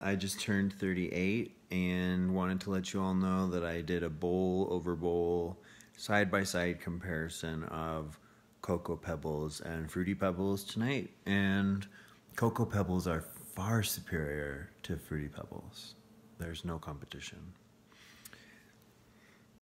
I just turned 38 and wanted to let you all know that I did a bowl over bowl side by side comparison of Cocoa Pebbles and Fruity Pebbles tonight. And Cocoa Pebbles are far superior to Fruity Pebbles. There's no competition.